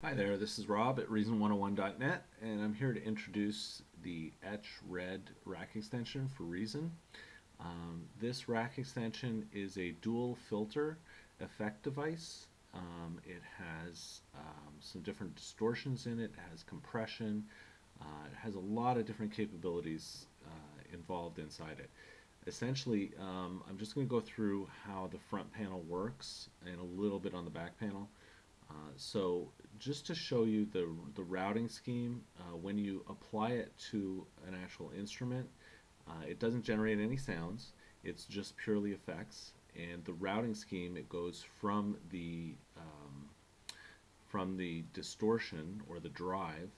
Hi there, this is Rob at Reason101.net and I'm here to introduce the Etch Red rack extension for Reason. Um, this rack extension is a dual filter effect device. Um, it has um, some different distortions in it, it has compression, uh, it has a lot of different capabilities uh, involved inside it. Essentially, um, I'm just going to go through how the front panel works and a little bit on the back panel. Uh, so just to show you the, the routing scheme, uh, when you apply it to an actual instrument, uh, it doesn't generate any sounds, it's just purely effects. And the routing scheme, it goes from the, um, from the distortion or the drive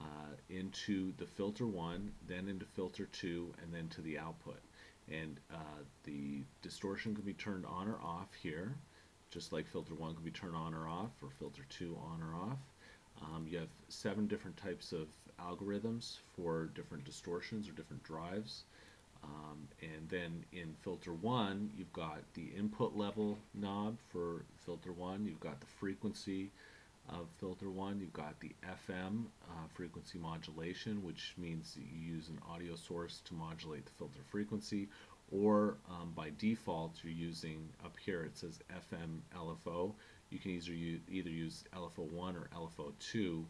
uh, into the filter 1, then into filter 2, and then to the output. And uh, the distortion can be turned on or off here just like filter 1 can be turned on or off, or filter 2 on or off. Um, you have seven different types of algorithms for different distortions or different drives. Um, and then in filter 1, you've got the input level knob for filter 1, you've got the frequency of filter 1, you've got the FM uh, frequency modulation, which means that you use an audio source to modulate the filter frequency, or um, by default you're using up here it says FM LFO you can either use, either use LFO1 or LFO2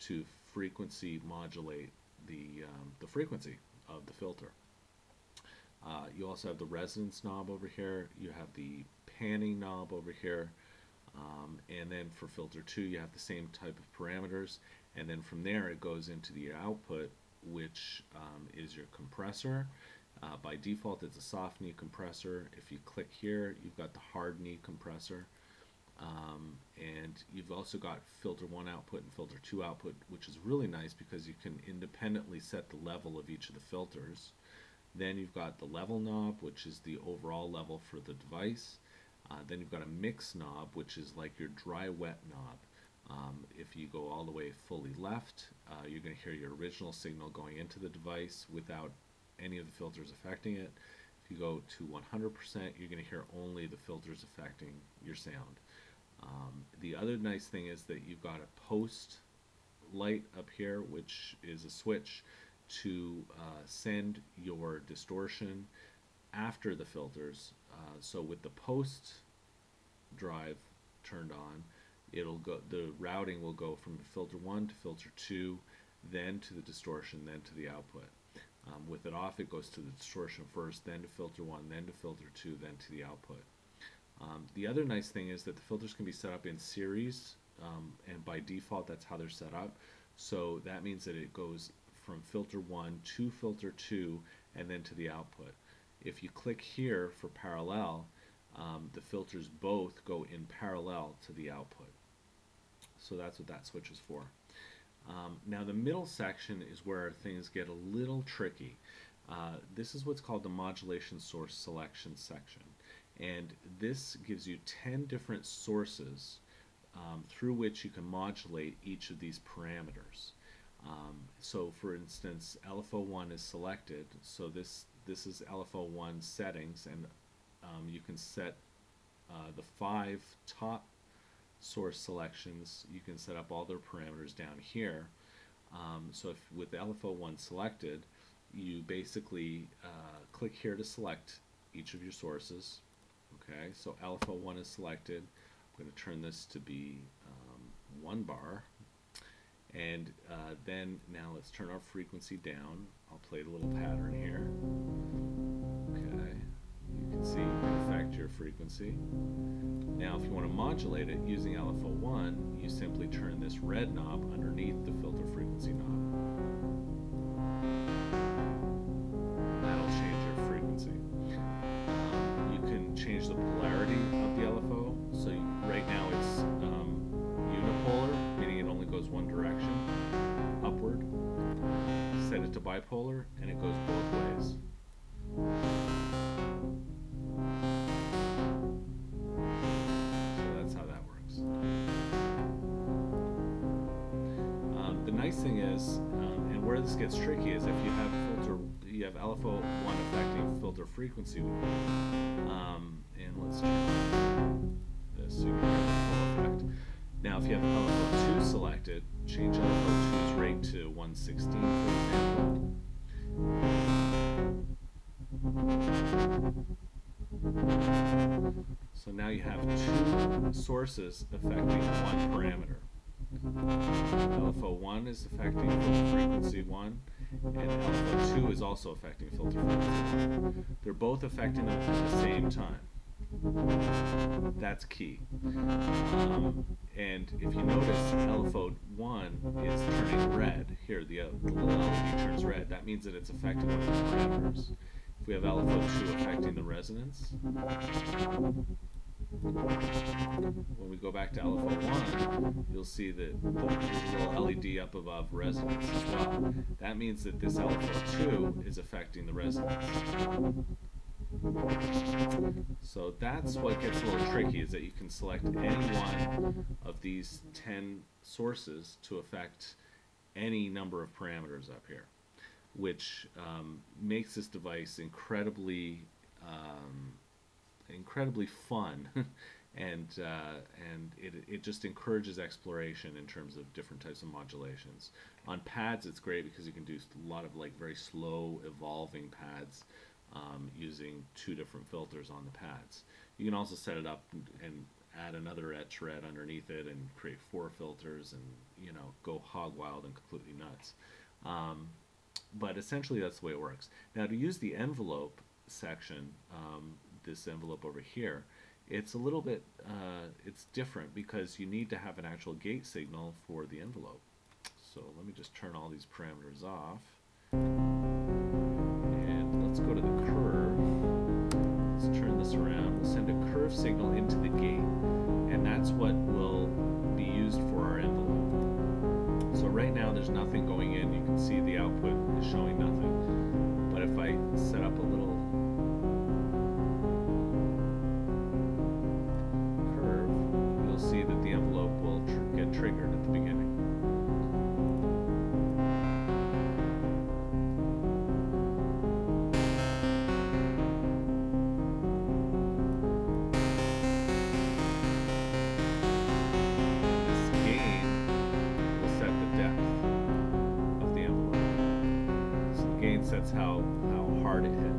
to frequency modulate the, um, the frequency of the filter. Uh, you also have the resonance knob over here, you have the panning knob over here, um, and then for filter 2 you have the same type of parameters, and then from there it goes into the output which um, is your compressor uh, by default, it's a soft knee compressor. If you click here, you've got the hard knee compressor. Um, and you've also got filter 1 output and filter 2 output, which is really nice because you can independently set the level of each of the filters. Then you've got the level knob, which is the overall level for the device. Uh, then you've got a mix knob, which is like your dry-wet knob. Um, if you go all the way fully left, uh, you're going to hear your original signal going into the device without any of the filters affecting it. If you go to 100%, you're going to hear only the filters affecting your sound. Um, the other nice thing is that you've got a post light up here, which is a switch to uh, send your distortion after the filters. Uh, so with the post drive turned on, it'll go. The routing will go from filter one to filter two, then to the distortion, then to the output. Um, with it off, it goes to the distortion first, then to filter 1, then to filter 2, then to the output. Um, the other nice thing is that the filters can be set up in series, um, and by default that's how they're set up. So that means that it goes from filter 1 to filter 2, and then to the output. If you click here for parallel, um, the filters both go in parallel to the output. So that's what that switch is for. Um, now the middle section is where things get a little tricky. Uh, this is what's called the modulation source selection section. And this gives you 10 different sources um, through which you can modulate each of these parameters. Um, so for instance, LFO1 is selected, so this, this is LFO1 settings, and um, you can set uh, the five top source selections, you can set up all their parameters down here. Um, so if with LFO1 selected, you basically uh, click here to select each of your sources. Okay, so LFO1 is selected. I'm going to turn this to be um, one bar. And uh, then now let's turn our frequency down. I'll play a little pattern here. Okay, you can see your frequency. Now if you want to modulate it using LFO1, you simply turn this red knob underneath the filter frequency knob. That'll change your frequency. You can change the polarity of the LFO. So you, right now it's um, unipolar, meaning it only goes one direction, upward. Set it to bipolar, and it goes gets tricky is if you have filter, you have LFO one affecting filter frequency, um, and let's check this so you can get the full effect. Now, if you have LFO 2 selected, change LFO 2's rate to 116, for example. So now you have two sources affecting one parameter. LFO1 is affecting filter frequency 1, and LFO2 is also affecting filter frequency 1. They're both affecting them at the same time. That's key. Um, and if you notice, LFO 1 is turning red. Here, the, uh, the little LED turns red. That means that it's affecting one of the parameters. If we have LFO 2 affecting the resonance, when we go back to LFO 1, you'll see that the little LED up above resonance as well. That means that this LFO 2 is affecting the resonance. So that's what gets a little tricky is that you can select any one of these 10 sources to affect any number of parameters up here, which um, makes this device incredibly um, incredibly fun and uh, and it, it just encourages exploration in terms of different types of modulations. On pads it's great because you can do a lot of like very slow evolving pads um, using two different filters on the pads. You can also set it up and, and add another etch red underneath it and create four filters and you know go hog wild and completely nuts. Um, but essentially that's the way it works. Now to use the envelope section, um, this envelope over here, it's a little bit, uh, it's different because you need to have an actual gate signal for the envelope. So let me just turn all these parameters off And let's go to the curve. Let's turn this around. We'll send a curve signal into the gate, and that's what will be used for our envelope. So right now there's nothing going in. You can see the output is showing nothing. Sets how, how hard it.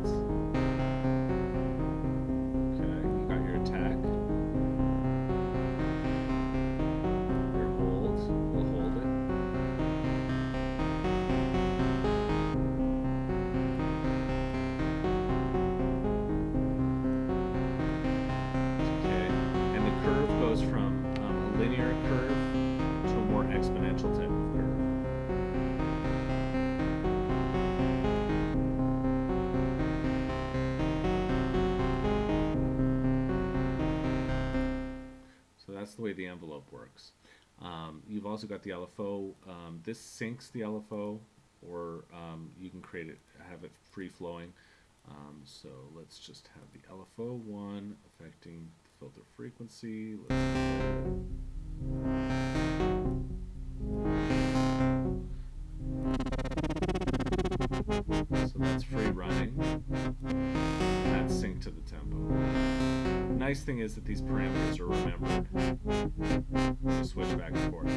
The way the envelope works. Um, you've also got the LFO. Um, this syncs the LFO, or um, you can create it, have it free flowing. Um, so let's just have the LFO one affecting the filter frequency. so nice thing is that these parameters are remembered. Just switch back and forth.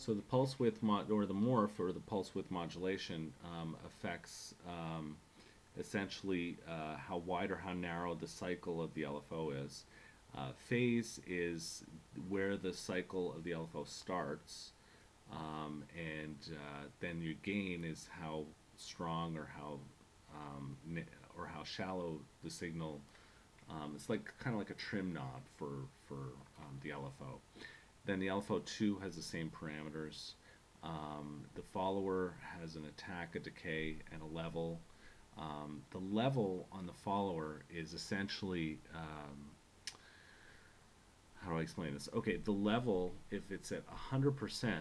So the pulse width mod or the morph or the pulse width modulation um, affects um, essentially uh, how wide or how narrow the cycle of the LFO is. Uh, phase is where the cycle of the LFO starts, um, and uh, then your gain is how strong or how um, or how shallow the signal. Um, it's like kind of like a trim knob for for um, the LFO. Then the LFO2 has the same parameters. Um, the follower has an attack, a decay, and a level. Um, the level on the follower is essentially um, how do I explain this? Okay, the level, if it's at 100%,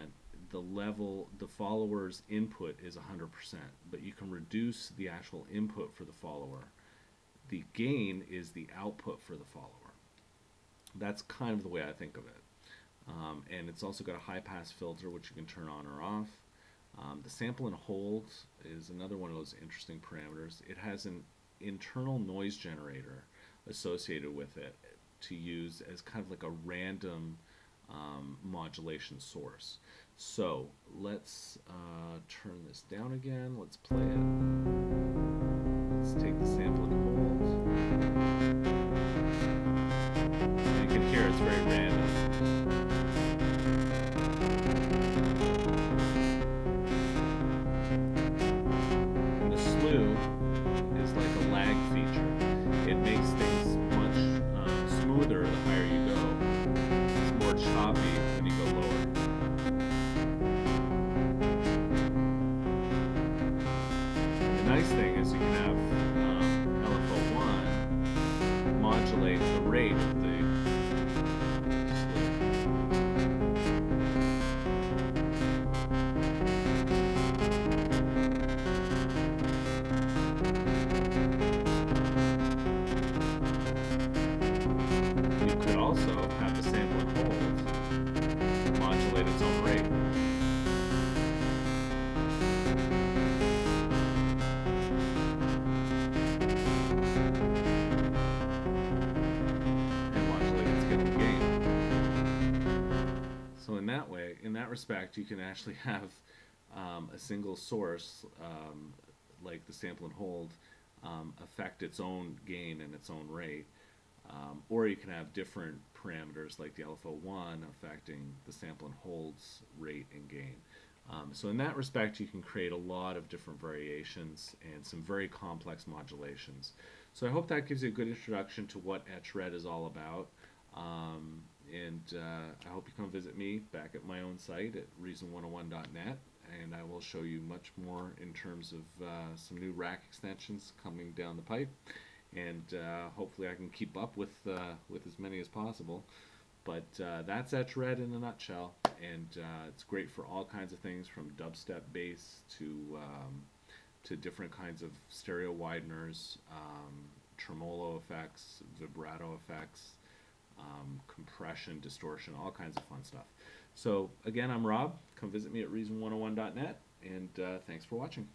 the level, the follower's input is 100%, but you can reduce the actual input for the follower. The gain is the output for the follower. That's kind of the way I think of it. Um, and it's also got a high pass filter, which you can turn on or off. Um, the sample and hold is another one of those interesting parameters. It has an internal noise generator associated with it to use as kind of like a random um, modulation source. So let's uh, turn this down again. Let's play it. Let's take the sample and hold. In that respect, you can actually have um, a single source, um, like the sample and hold, um, affect its own gain and its own rate. Um, or you can have different parameters like the LFO1 affecting the sample and holds rate and gain. Um, so in that respect, you can create a lot of different variations and some very complex modulations. So I hope that gives you a good introduction to what Etch Red is all about. And uh, I hope you come visit me back at my own site at reason101.net and I will show you much more in terms of uh, some new rack extensions coming down the pipe and uh, hopefully I can keep up with uh, with as many as possible. But uh, that's Etch Red in a nutshell, and uh, it's great for all kinds of things from dubstep bass to um, to different kinds of stereo wideners, um, tremolo effects, vibrato effects, um, compression, distortion, all kinds of fun stuff. So again, I'm Rob. Come visit me at reason101.net, and uh, thanks for watching.